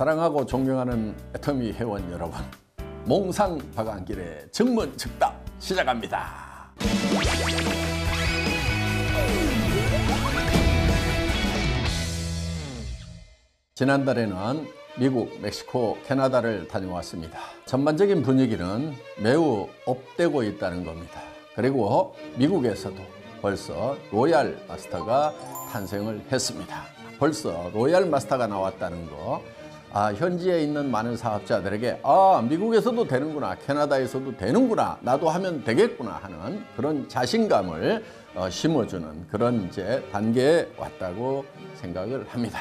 사랑하고 존경하는 애터미 회원 여러분 몽상 박안길의 증문 즉답 시작합니다. 지난달에는 미국, 멕시코, 캐나다를 다녀왔습니다. 전반적인 분위기는 매우 업되고 있다는 겁니다. 그리고 미국에서도 벌써 로얄 마스터가 탄생을 했습니다. 벌써 로얄 마스터가 나왔다는 거, 아, 현지에 있는 많은 사업자들에게 아, 미국에서도 되는구나, 캐나다에서도 되는구나, 나도 하면 되겠구나 하는 그런 자신감을 어, 심어주는 그런 이제 단계에 왔다고 생각을 합니다.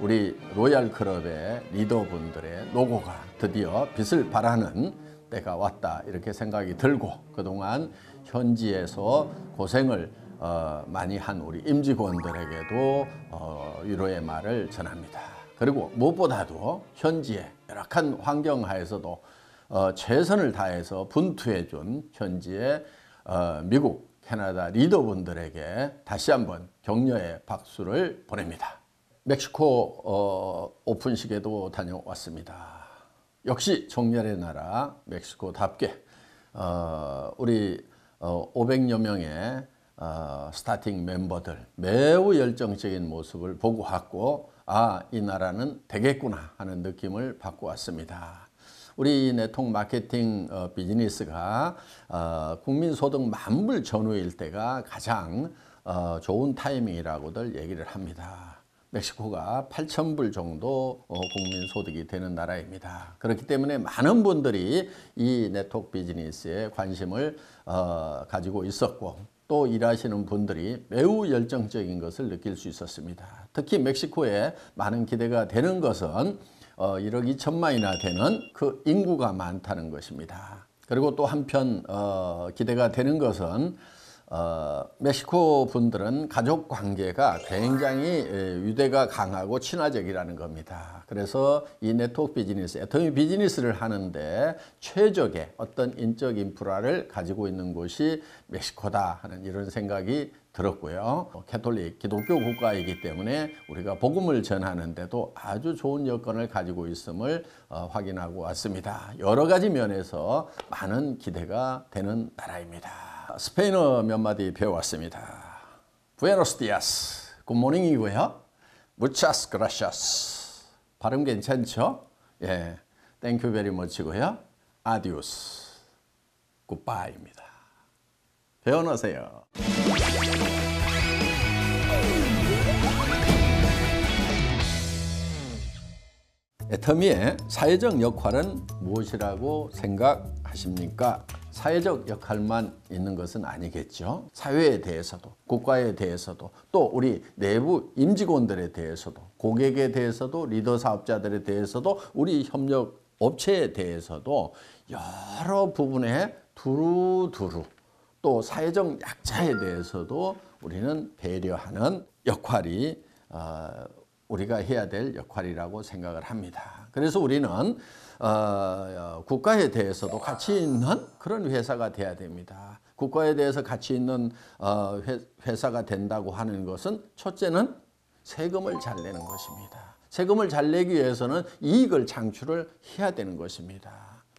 우리 로얄 클럽의 리더분들의 노고가 드디어 빛을 발하는 때가 왔다 이렇게 생각이 들고 그동안 현지에서 고생을 어, 많이 한 우리 임직원들에게도 어, 위로의 말을 전합니다. 그리고 무엇보다도 현지의 열악한 환경 하에서도 어, 최선을 다해서 분투해 준 현지의 어, 미국, 캐나다 리더분들에게 다시 한번 격려의 박수를 보냅니다. 멕시코 어, 오픈식에도 다녀왔습니다. 역시 정렬의 나라 멕시코답게 어, 우리 어, 500여 명의 어, 스타팅 멤버들 매우 열정적인 모습을 보고 왔고 아, 이 나라는 되겠구나 하는 느낌을 받고 왔습니다. 우리 네트워크 마케팅 어, 비즈니스가 어, 국민소득 만불 전후일 때가 가장 어, 좋은 타이밍이라고들 얘기를 합니다. 멕시코가 8천 불 정도 어, 국민 소득이 되는 나라입니다. 그렇기 때문에 많은 분들이 이 네트워크 비즈니스에 관심을 어, 가지고 있었고 또 일하시는 분들이 매우 열정적인 것을 느낄 수 있었습니다. 특히 멕시코에 많은 기대가 되는 것은 어, 1억 2천만이나 되는 그 인구가 많다는 것입니다. 그리고 또 한편 어, 기대가 되는 것은 어, 멕시코 분들은 가족 관계가 굉장히 유대가 강하고 친화적이라는 겁니다. 그래서 이 네트워크 비즈니스, 애터미 비즈니스를 하는데 최적의 어떤 인적 인프라를 가지고 있는 곳이 멕시코다 하는 이런 생각이 들었고요. 캐톨릭 기독교 국가이기 때문에 우리가 복음을 전하는데도 아주 좋은 여건을 가지고 있음을 어, 확인하고 왔습니다. 여러 가지 면에서 많은 기대가 되는 나라입니다. 스페인어 몇 마디 배워왔습니다. Buenos días. 굿모닝이고요. Muchas gracias. 발음 괜찮죠? 예. You very much고요. Adios. Goodbye입니다. 배워놓으세요. 애터미의 사회적 역할은 무엇이라고 생각하십니까? 사회적 역할만 있는 것은 아니겠죠. 사회에 대해서도 국가에 대해서도 또 우리 내부 임직원들에 대해서도 고객에 대해서도 리더 사업자들에 대해서도 우리 협력 업체에 대해서도 여러 부분에 두루두루 또 사회적 약자에 대해서도 우리는 배려하는 역할이 어, 우리가 해야 될 역할이라고 생각을 합니다. 그래서 우리는 어, 어, 국가에 대해서도 가치 있는 그런 회사가 돼야 됩니다. 국가에 대해서 가치 있는 어, 회, 사가 된다고 하는 것은 첫째는 세금을 잘 내는 것입니다. 세금을 잘 내기 위해서는 이익을 창출을 해야 되는 것입니다.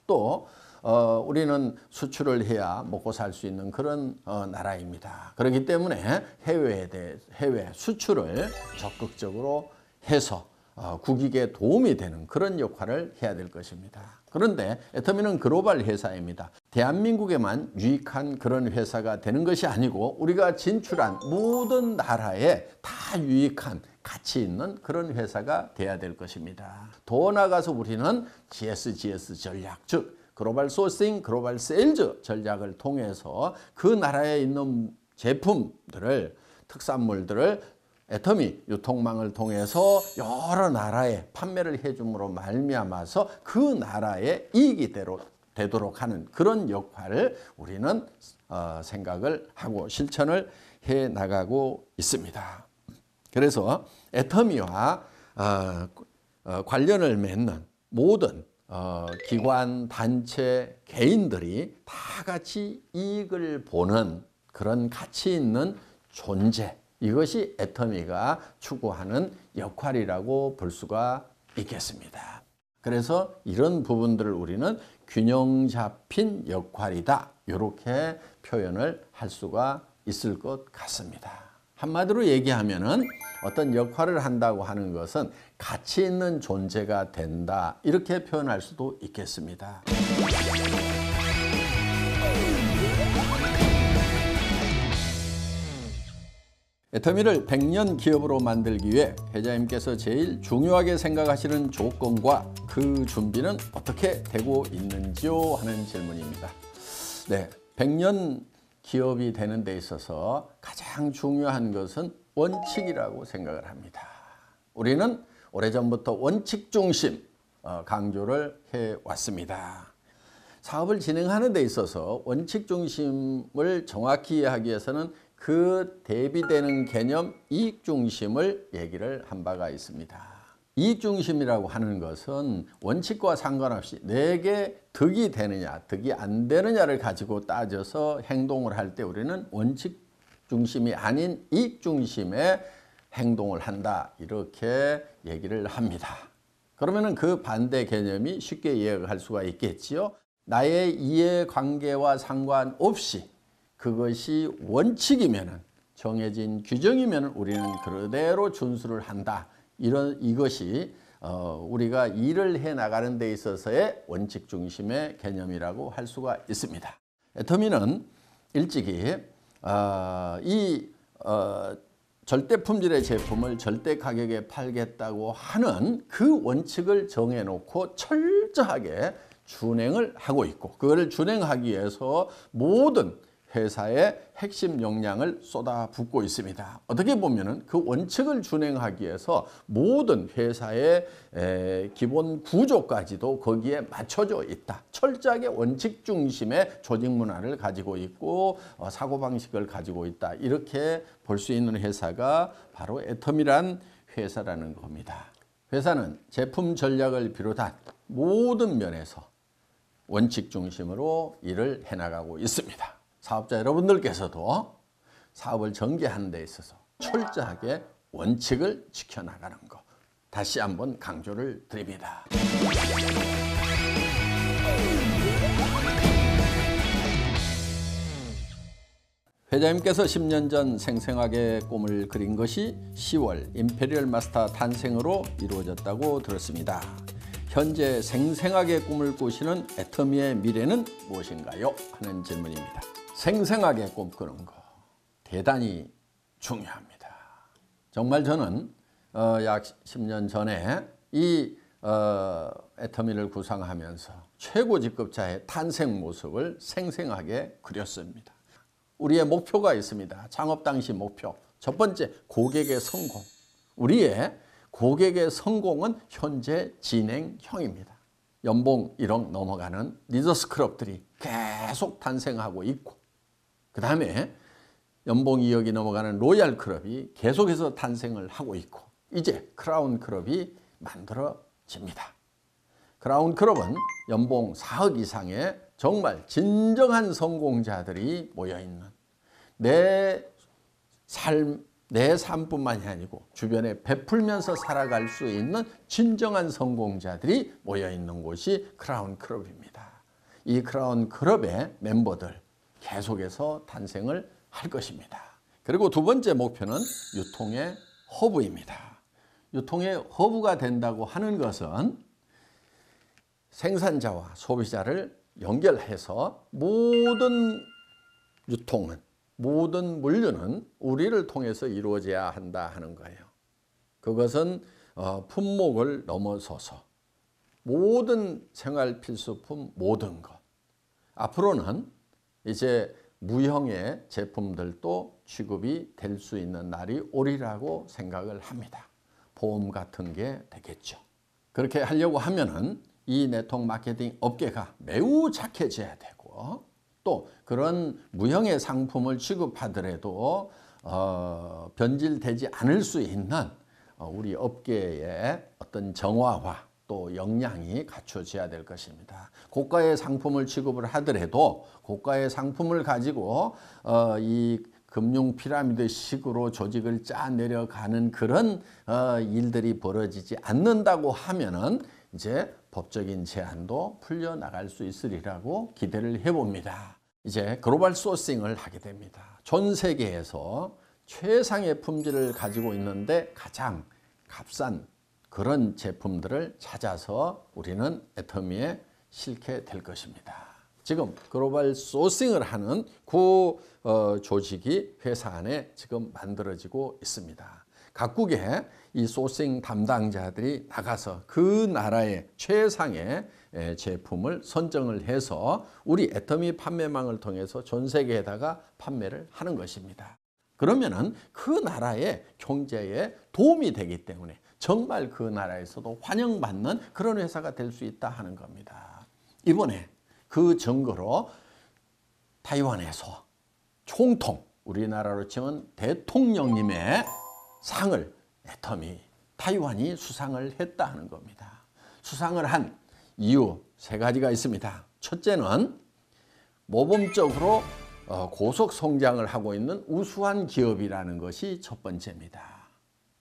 또 어, 우리는 수출을 해야 먹고 살 수 있는 그런 어, 나라입니다. 그렇기 때문에 해외에 대해 해외 수출을 적극적으로 해서 어, 국익에 도움이 되는 그런 역할을 해야 될 것입니다. 그런데 애터미는 글로벌 회사입니다. 대한민국에만 유익한 그런 회사가 되는 것이 아니고 우리가 진출한 모든 나라에 다 유익한 가치 있는 그런 회사가 돼야 될 것입니다. 더 나아가서 우리는 GSGS 전략, 즉 global sourcing, global sales 전략을 통해서 그 나라에 있는 제품들을 특산물들을 애터미 유통망을 통해서 여러 나라에 판매를 해줌으로 말미암아서 그 나라의 이익이 되도록 하는 그런 역할을 우리는 어, 생각을 하고 실천을 해 나가고 있습니다. 그래서 애터미와 어, 어, 관련을 맺는 모든 어, 기관, 단체, 개인들이 다 같이 이익을 보는 그런 가치 있는 존재 이것이 애터미가 추구하는 역할이라고 볼 수가 있겠습니다. 그래서 이런 부분들을 우리는 균형 잡힌 역할이다. 이렇게 표현을 할 수가 있을 것 같습니다. 한마디로 얘기하면은 어떤 역할을 한다고 하는 것은 가치 있는 존재가 된다. 이렇게 표현할 수도 있겠습니다. 애터미를 100년 기업으로 만들기 위해 회장님께서 제일 중요하게 생각하시는 조건과 그 준비는 어떻게 되고 있는지요? 하는 질문입니다. 네, 100년 기업이 되는 데 있어서 가장 중요한 것은 원칙이라고 생각을 합니다. 우리는 오래전부터 원칙 중심 어, 강조를 해왔습니다. 사업을 진행하는 데 있어서 원칙 중심을 정확히 이해하기 위해서는 그 대비되는 개념 이익 중심을 얘기를 한 바가 있습니다. 이익 중심이라고 하는 것은 원칙과 상관없이 내게 득이 되느냐, 득이 안 되느냐를 가지고 따져서 행동을 할 때 우리는 원칙 중심이 아닌 이익 중심의 행동을 한다. 이렇게 얘기를 합니다. 그러면 그 반대 개념이 쉽게 이해할 수가 있겠지요. 나의 이해관계와 상관없이 그것이 원칙이면 정해진 규정이면 우리는 그대로 준수를 한다. 이런 이것이 어, 우리가 일을 해 나가는 데 있어서의 원칙 중심의 개념이라고 할 수가 있습니다. 애터미는 일찍이 어, 이 어, 절대 품질의 제품을 절대 가격에 팔겠다고 하는 그 원칙을 정해놓고 철저하게 준행을 하고 있고 그거를 준행하기 위해서 모든 회사의 핵심 역량을 쏟아붓고 있습니다. 어떻게 보면 그 원칙을 준행하기 위해서 모든 회사의 기본 구조까지도 거기에 맞춰져 있다. 철저하게 원칙 중심의 조직 문화를 가지고 있고 어, 사고방식을 가지고 있다. 이렇게 볼 수 있는 회사가 바로 애텀이란 회사라는 겁니다. 회사는 제품 전략을 비롯한 모든 면에서 원칙 중심으로 일을 해나가고 있습니다. 사업자 여러분들께서도 사업을 전개하는 데 있어서 철저하게 원칙을 지켜나가는 것 다시 한번 강조를 드립니다. 회장님께서 10년 전 생생하게 꿈을 그린 것이 10월 임페리얼 마스터 탄생으로 이루어졌다고 들었습니다. 현재 생생하게 꿈을 꾸시는 애터미의 미래는 무엇인가요? 하는 질문입니다. 생생하게 꿈꾸는 거 대단히 중요합니다. 정말 저는 어, 약 10년 전에 이 어, 애터미를 구상하면서 최고 직급자의 탄생 모습을 생생하게 그렸습니다. 우리의 목표가 있습니다. 창업 당시 목표. 첫 번째, 고객의 성공. 우리의 고객의 성공은 현재 진행형입니다. 연봉 1억 넘어가는 리더스 클럽들이 계속 탄생하고 있고 그 다음에 연봉 2억이 넘어가는 로얄 클럽이 계속해서 탄생을 하고 있고 이제 크라운 클럽이 만들어집니다. 크라운 클럽은 연봉 4억 이상의 정말 진정한 성공자들이 모여있는 내 삶, 내 삶뿐만이 아니고 주변에 베풀면서 살아갈 수 있는 진정한 성공자들이 모여있는 곳이 크라운 클럽입니다. 이 크라운 클럽의 멤버들 계속해서 탄생을 할 것입니다. 그리고 두 번째 목표는 유통의 허브입니다. 유통의 허브가 된다고 하는 것은 생산자와 소비자를 연결해서 모든 유통은 모든 물류는 우리를 통해서 이루어져야 한다 하는 거예요. 그것은 어, 품목을 넘어서서 모든 생활 필수품 모든 것 앞으로는 이제 무형의 제품들도 취급이 될 수 있는 날이 오리라고 생각을 합니다. 보험 같은 게 되겠죠. 그렇게 하려고 하면은 이 네트워크 마케팅 업계가 매우 착해져야 되고 또 그런 무형의 상품을 취급하더라도 어, 변질되지 않을 수 있는 어, 우리 업계의 어떤 정화와 또 역량이 갖춰져야 될 것입니다. 고가의 상품을 취급을 하더라도 고가의 상품을 가지고 어, 이 금융 피라미드 식으로 조직을 짜 내려가는 그런 어, 일들이 벌어지지 않는다고 하면은 이제 법적인 제한도 풀려 나갈 수 있으리라고 기대를 해봅니다. 이제 글로벌 소싱을 하게 됩니다. 전 세계에서 최상의 품질을 가지고 있는데 가장 값싼 그런 제품들을 찾아서 우리는 애터미에 실게 될 것입니다. 지금 글로벌 소싱을 하는 구 어, 조직이 회사 안에 지금 만들어지고 있습니다. 각국의 이 소싱 담당자들이 나가서 그 나라의 최상의 에, 제품을 선정을 해서 우리 애터미 판매망을 통해서 전 세계에다가 판매를 하는 것입니다. 그러면은 그 나라의 경제에 도움이 되기 때문에 정말 그 나라에서도 환영받는 그런 회사가 될 수 있다 하는 겁니다. 이번에 그 증거로 타이완에서 총통 우리나라로 치면 대통령님의 상을 애터미 타이완이 수상을 했다 하는 겁니다. 수상을 한 이유 세 가지가 있습니다. 첫째는 모범적으로 어, 고속 성장을 하고 있는 우수한 기업이라는 것이 첫 번째입니다.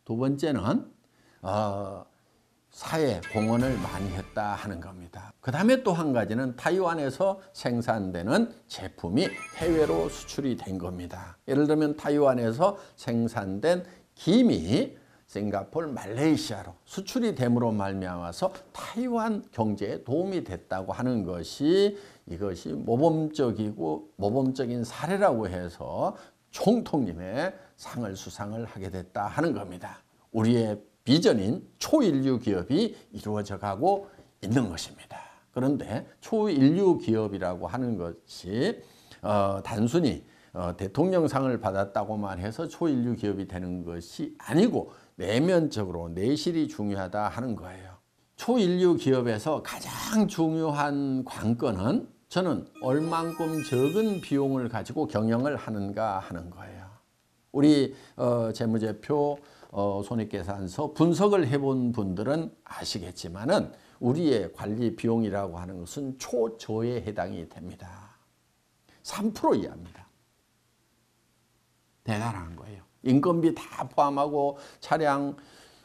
두 번째는 어, 사회 공헌을 많이 했다 하는 겁니다. 그 다음에 또 한 가지는 타이완에서 생산되는 제품이 해외로 수출이 된 겁니다. 예를 들면 타이완에서 생산된 김이 싱가폴, 말레이시아로 수출이 됨으로 말미암아서 타이완 경제에 도움이 됐다고 하는 것이 이것이 모범적이고 모범적인 사례라고 해서 총통님의 상을 수상을 하게 됐다 하는 겁니다. 우리의 비전인 초인류 기업이 이루어져 가고 있는 것입니다. 그런데 초인류 기업이라고 하는 것이 어, 단순히 어, 대통령상을 받았다고만 해서 초인류 기업이 되는 것이 아니고 내면적으로 내실이 중요하다 하는 거예요. 초인류 기업에서 가장 중요한 관건은 저는 얼만큼 적은 비용을 가지고 경영을 하는가 하는 거예요. 우리 어, 재무제표 어, 손익계산서 분석을 해본 분들은 아시겠지만은 우리의 관리 비용이라고 하는 것은 초저에 해당이 됩니다. 3% 이하입니다. 대단한 거예요. 인건비 다 포함하고 차량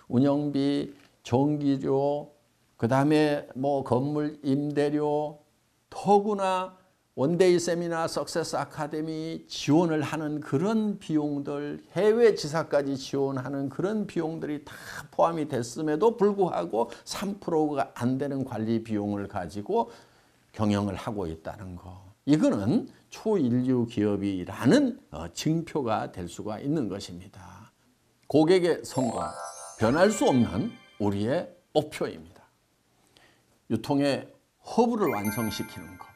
운영비, 전기료, 그 다음에 뭐 건물 임대료, 더구나 one-day 세미나 success 아카데미 지원을 하는 그런 비용들 해외 지사까지 지원하는 그런 비용들이 다 포함이 됐음에도 불구하고 3%가 안 되는 관리 비용을 가지고 경영을 하고 있다는 거. 이거는 초일류 기업이라는 어, 증표가 될 수가 있는 것입니다. 고객의 성공 변할 수 없는 우리의 목표입니다. 유통의 허브를 완성시키는 것.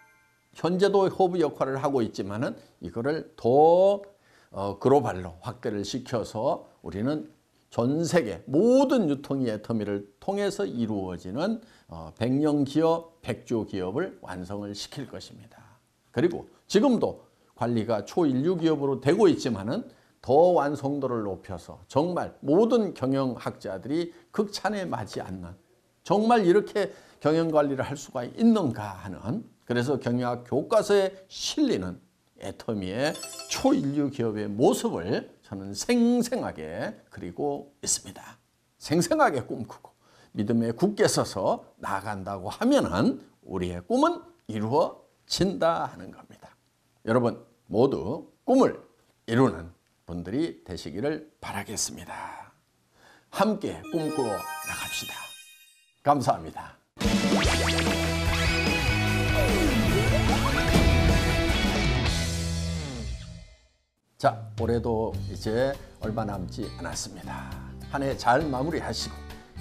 현재도 허브 역할을 하고 있지만은 이거를 더 어, 글로벌로 확대를 시켜서 우리는 전 세계 모든 유통의 애터미를 통해서 이루어지는 어, 백년 기업, 백조 기업을 완성을 시킬 것입니다. 그리고 지금도 관리가 초인류 기업으로 되고 있지만은 더 완성도를 높여서 정말 모든 경영학자들이 극찬에 맞지 않는 정말 이렇게 경영 관리를 할 수가 있는가 하는 그래서 경영학 교과서에 실리는 애터미의 초인류 기업의 모습을 저는 생생하게 그리고 있습니다. 생생하게 꿈꾸고 믿음에 굳게 서서 나아간다고 하면은 우리의 꿈은 이루어진다 하는 겁니다. 여러분 모두 꿈을 이루는 분들이 되시기를 바라겠습니다. 함께 꿈꾸어 나갑시다. 감사합니다. 자, 올해도 이제 얼마 남지 않았습니다. 한 해 잘 마무리하시고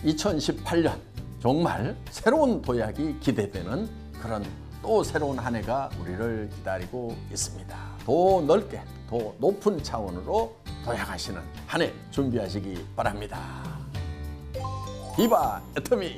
2018년 정말 새로운 도약이 기대되는 그런 또 새로운 한 해가 우리를 기다리고 있습니다. 더 넓게, 더 높은 차원으로 도약하시는 한 해 준비하시기 바랍니다. 디바 애터미